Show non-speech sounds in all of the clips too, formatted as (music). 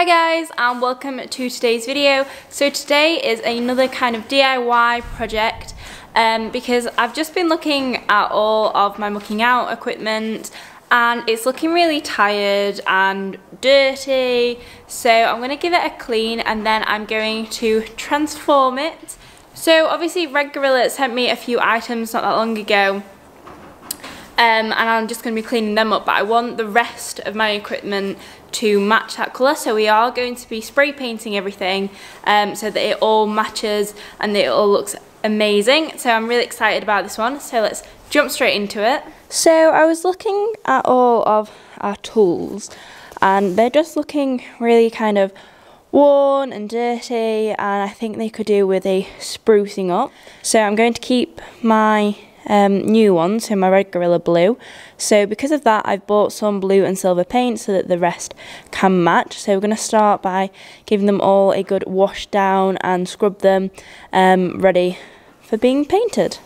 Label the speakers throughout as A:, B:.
A: Hi guys and welcome to today's video. So today is another kind of DIY project um, because I've just been looking at all of my mucking out equipment and it's looking really tired and dirty so I'm going to give it a clean and then I'm going to transform it. So obviously Red Gorilla sent me a few items not that long ago um, and I'm just going to be cleaning them up but I want the rest of my equipment to match that colour so we are going to be spray painting everything um, so that it all matches and that it all looks amazing so I'm really excited about this one so let's jump straight into it. So I was looking at all of our tools and they're just looking really kind of worn and dirty and I think they could do with a sprucing up. So I'm going to keep my um, new ones, so my Red Gorilla Blue. So because of that, I've bought some blue and silver paint so that the rest can match. So we're going to start by giving them all a good wash down and scrub them um, ready for being painted.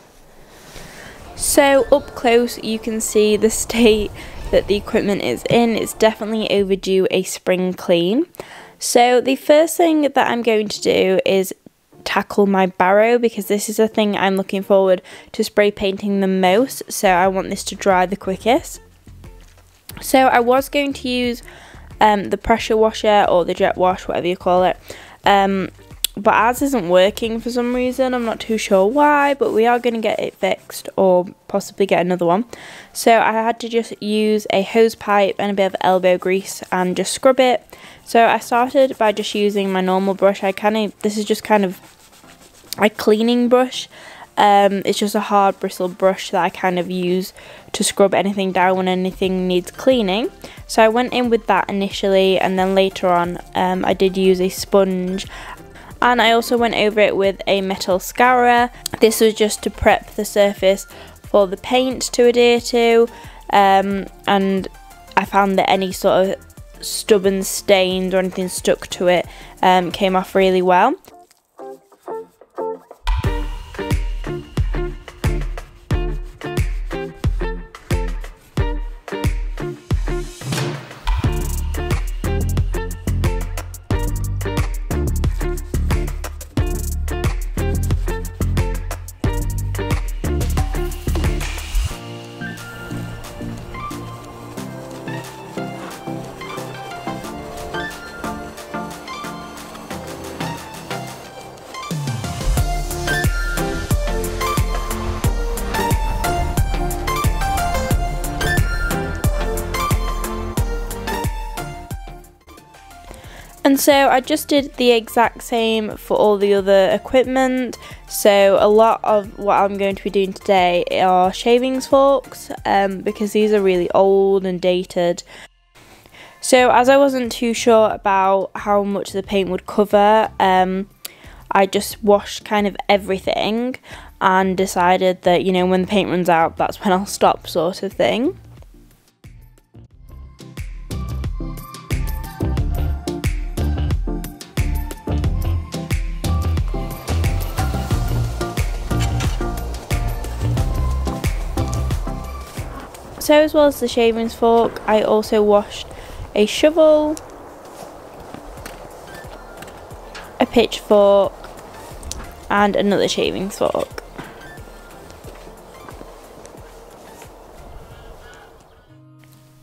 A: So up close you can see the state that the equipment is in. It's definitely overdue a spring clean. So the first thing that I'm going to do is tackle my barrow because this is the thing I'm looking forward to spray painting the most so I want this to dry the quickest. So I was going to use um, the pressure washer or the jet wash whatever you call it um, but ours isn't working for some reason. I'm not too sure why but we are going to get it fixed or possibly get another one. So I had to just use a hose pipe and a bit of elbow grease and just scrub it so I started by just using my normal brush I kind of this is just kind of a cleaning brush. Um, it's just a hard bristle brush that I kind of use to scrub anything down when anything needs cleaning. So I went in with that initially and then later on um, I did use a sponge and I also went over it with a metal scourer. This was just to prep the surface for the paint to adhere to um, and I found that any sort of stubborn stains or anything stuck to it um, came off really well. And so I just did the exact same for all the other equipment. So a lot of what I'm going to be doing today are shavings forks um, because these are really old and dated. So as I wasn't too sure about how much the paint would cover, um, I just washed kind of everything and decided that, you know, when the paint runs out, that's when I'll stop sort of thing. So as well as the shavings fork, I also washed a shovel, a pitchfork, and another shavings fork.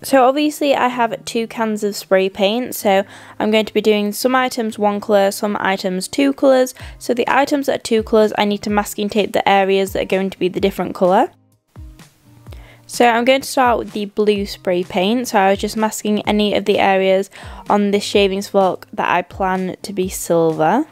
A: So obviously I have two cans of spray paint, so I'm going to be doing some items one colour, some items two colours. So the items that are two colours, I need to masking tape the areas that are going to be the different colour. So I'm going to start with the blue spray paint. So I was just masking any of the areas on this shavings fork that I plan to be silver.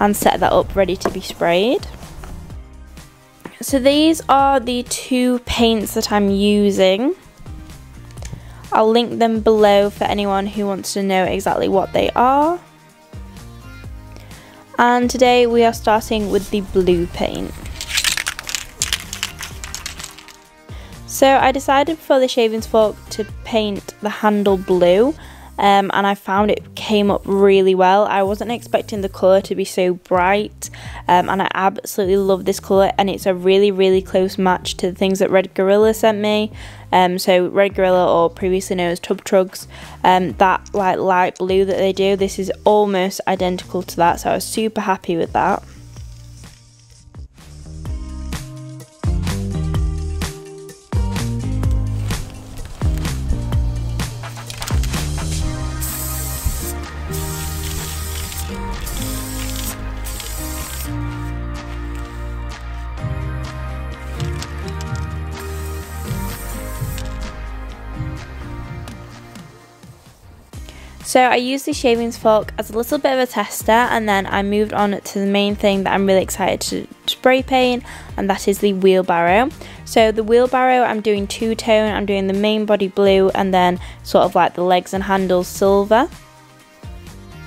A: And set that up ready to be sprayed. so these are the two paints that I'm using. I'll link them below for anyone who wants to know exactly what they are. And today we are starting with the blue paint. So I decided for the shavings fork to paint the handle blue um, and I found it came up really well. I wasn't expecting the colour to be so bright um, and I absolutely love this colour and it's a really really close match to the things that Red Gorilla sent me. Um, so Red Gorilla or previously known as Tub Trugs, um, that like light blue that they do, this is almost identical to that so I was super happy with that. So I used the shavings fork as a little bit of a tester and then I moved on to the main thing that I'm really excited to spray paint and that is the wheelbarrow. So the wheelbarrow I'm doing two tone, I'm doing the main body blue and then sort of like the legs and handles silver.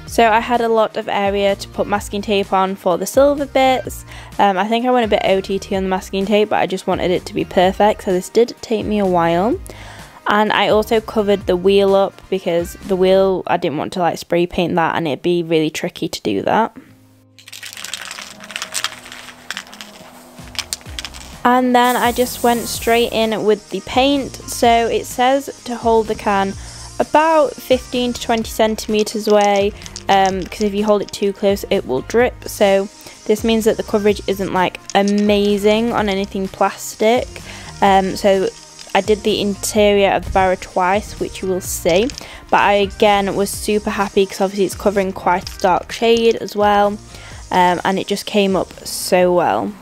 A: So I had a lot of area to put masking tape on for the silver bits. Um, I think I went a bit OTT on the masking tape but I just wanted it to be perfect so this did take me a while and I also covered the wheel up because the wheel I didn't want to like spray paint that and it'd be really tricky to do that. And then I just went straight in with the paint. So it says to hold the can about 15 to 20 centimeters away um, because if you hold it too close it will drip. So this means that the coverage isn't like amazing on anything plastic. Um, so I did the interior of the barrow twice, which you will see. But I again was super happy because obviously it's covering quite a dark shade as well. Um, and it just came up so well.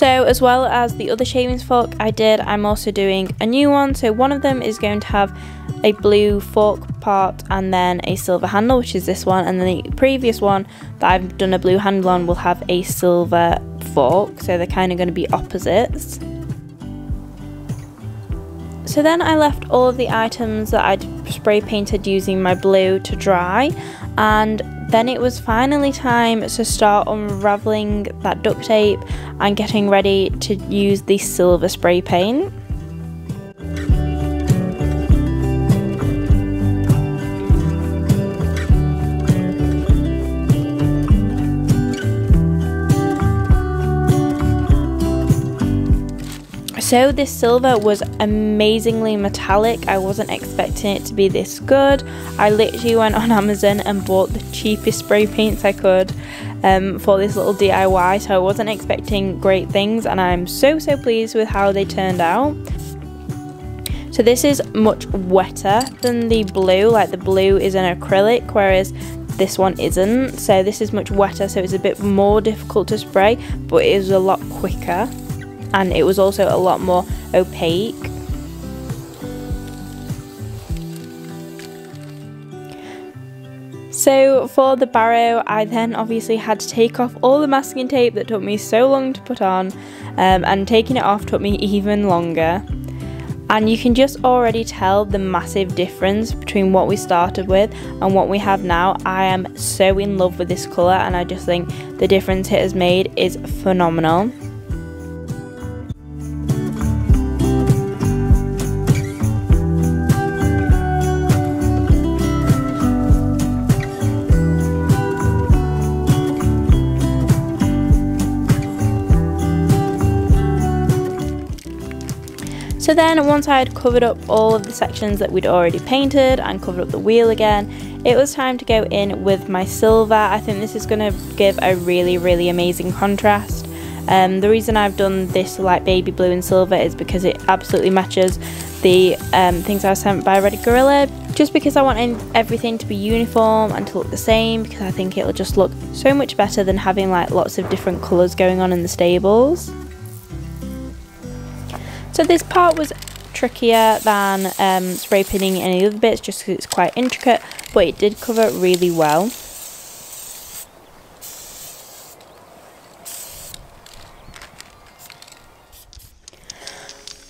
A: So as well as the other shavings fork I did, I'm also doing a new one. So one of them is going to have a blue fork part and then a silver handle, which is this one. And then the previous one that I've done a blue handle on will have a silver fork. So they're kind of going to be opposites. So then I left all of the items that I'd spray painted using my blue to dry and then it was finally time to start unraveling that duct tape and getting ready to use the silver spray paint. So this silver was amazingly metallic. I wasn't expecting it to be this good. I literally went on (laughs) Amazon and bought the cheapest spray paints I could um, for this little DIY. So I wasn't expecting great things and I'm so so pleased with how they turned out. So this is much wetter than the blue, like the blue is an acrylic whereas this one isn't. So this is much wetter so it's a bit more difficult to spray but it is a lot quicker and it was also a lot more opaque. So for the barrow, I then obviously had to take off all the masking tape that took me so long to put on, um, and taking it off took me even longer. And you can just already tell the massive difference between what we started with and what we have now. I am so in love with this colour, and I just think the difference it has made is phenomenal. So then once I had covered up all of the sections that we'd already painted and covered up the wheel again, it was time to go in with my silver. I think this is going to give a really, really amazing contrast. Um, the reason I've done this like baby blue and silver is because it absolutely matches the um, things I was sent by Red Gorilla just because I want everything to be uniform and to look the same because I think it'll just look so much better than having like lots of different colours going on in the stables. So this part was trickier than um, spray pinning any other bits just because it's quite intricate but it did cover really well.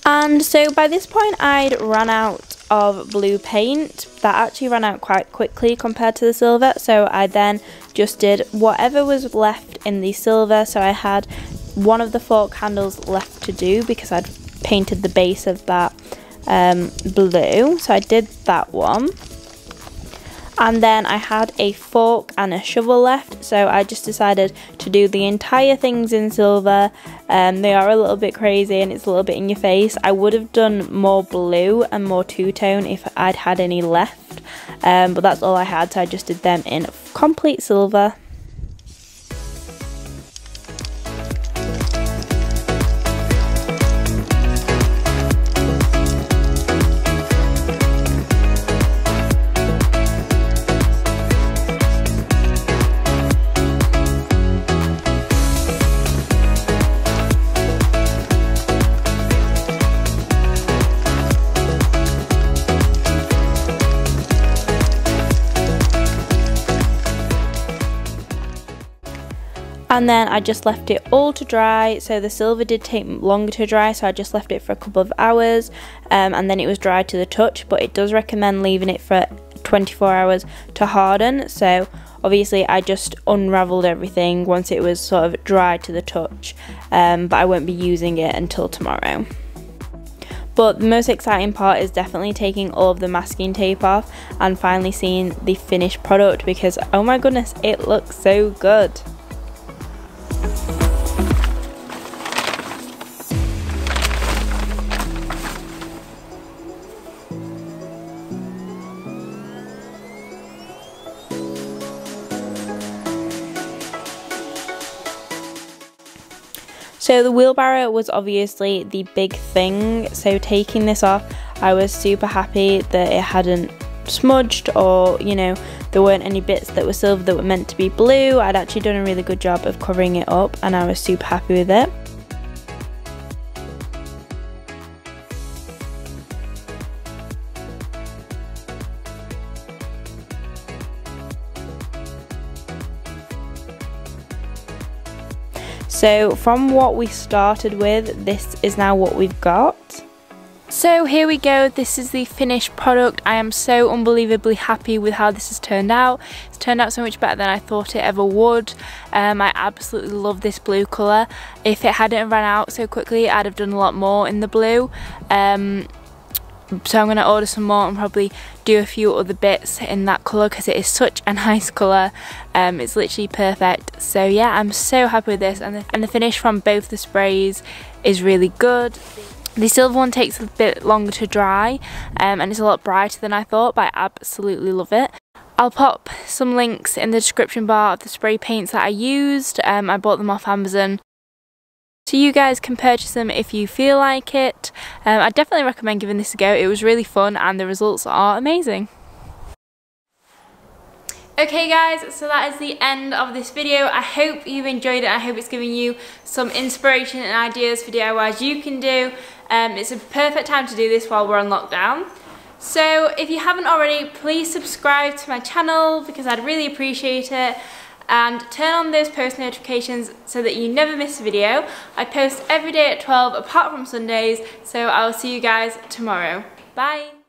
A: And so by this point I'd run out of blue paint that actually ran out quite quickly compared to the silver so I then just did whatever was left in the silver so I had one of the fork handles left to do because I'd painted the base of that um, blue. So I did that one. And then I had a fork and a shovel left. So I just decided to do the entire things in silver. Um, they are a little bit crazy and it's a little bit in your face. I would have done more blue and more two-tone if I'd had any left. Um, but that's all I had. So I just did them in complete silver and then I just left it all to dry. So the silver did take longer to dry so I just left it for a couple of hours um, and then it was dry to the touch but it does recommend leaving it for 24 hours to harden. So obviously I just unraveled everything once it was sort of dry to the touch um, but I won't be using it until tomorrow. But the most exciting part is definitely taking all of the masking tape off and finally seeing the finished product because oh my goodness it looks so good So the wheelbarrow was obviously the big thing. So taking this off, I was super happy that it hadn't smudged or, you know, there weren't any bits that were silver that were meant to be blue. I'd actually done a really good job of covering it up and I was super happy with it. So from what we started with, this is now what we've got. So here we go, this is the finished product. I am so unbelievably happy with how this has turned out. It's turned out so much better than I thought it ever would. Um, I absolutely love this blue colour. If it hadn't run out so quickly, I'd have done a lot more in the blue. Um, so I'm going to order some more and probably do a few other bits in that colour because it is such a (laughs) nice colour. Um, it's literally perfect. So yeah I'm so happy with this and the, and the finish from both the sprays is really good. The silver one takes a bit longer to dry um, and it's a lot brighter than I thought but I absolutely love it. I'll pop some links in the description bar of the spray paints that I used. Um, I bought them off Amazon so you guys can purchase them if you feel like it. Um, I definitely recommend giving this a go. It was really fun and the results are amazing. Okay guys, so that is the end of this video. I hope you've enjoyed it. I hope it's given you some inspiration and ideas for DIYs you can do. Um, it's a perfect time to do this while we're on lockdown. So if you haven't already, please subscribe to my channel because I'd really appreciate it and turn on those post notifications so that you never miss a video. I post every day at 12 apart from Sundays, so I'll see you guys tomorrow. Bye!